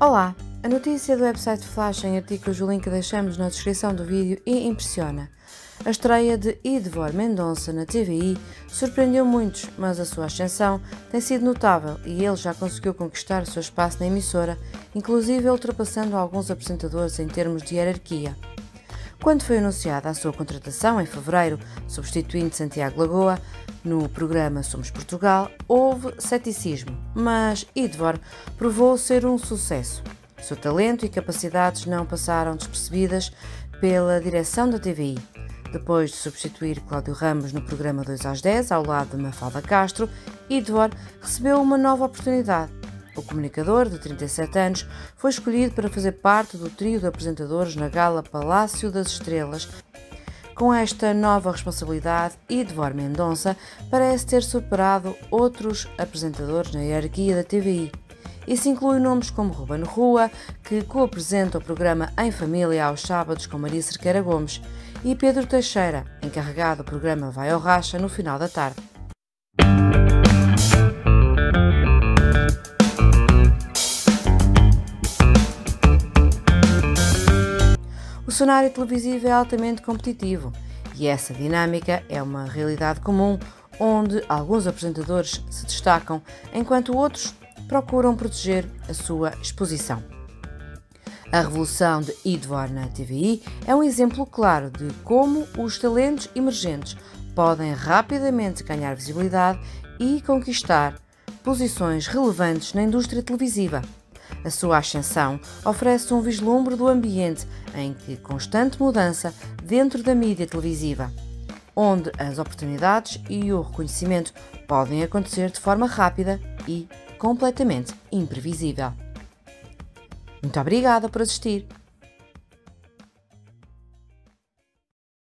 A notícia do website Flash em artigos, o link deixamos na descrição do vídeo e impressiona. A estreia de Idvor Mendonça na TVI surpreendeu muitos, mas a sua ascensão tem sido notável e ele já conseguiu conquistar o seu espaço na emissora, inclusive ultrapassando alguns apresentadores em termos de hierarquia. Quando foi anunciada a sua contratação em fevereiro, substituindo Santiago Lagoa, no programa Somos Portugal, houve ceticismo, mas Idvor provou ser um sucesso. Seu talento e capacidades não passaram despercebidas pela direção da TVI. Depois de substituir Cláudio Ramos no programa 2 às 10, ao lado de Mafalda Castro, Idvor recebeu uma nova oportunidade. O comunicador, de 37 anos, foi escolhido para fazer parte do trio de apresentadores na gala Palácio das Estrelas. Com esta nova responsabilidade, Idvor Mendonça parece ter superado outros apresentadores na hierarquia da TVI. Isso inclui nomes como Ruben Rua, que co-apresenta o programa Em Família aos sábados com Maria Cerqueira Gomes, e Pedro Teixeira, encarregado do programa Vai ao Racha no final da tarde. Cenário televisivo é altamente competitivo e essa dinâmica é uma realidade comum onde alguns apresentadores se destacam enquanto outros procuram proteger a sua exposição. A revolução de Idvar na TVI é um exemplo claro de como os talentos emergentes podem rapidamente ganhar visibilidade e conquistar posições relevantes na indústria televisiva. A sua ascensão oferece um vislumbre do ambiente em que constante mudança dentro da mídia televisiva, onde as oportunidades e o reconhecimento podem acontecer de forma rápida e completamente imprevisível. Muito obrigada por assistir.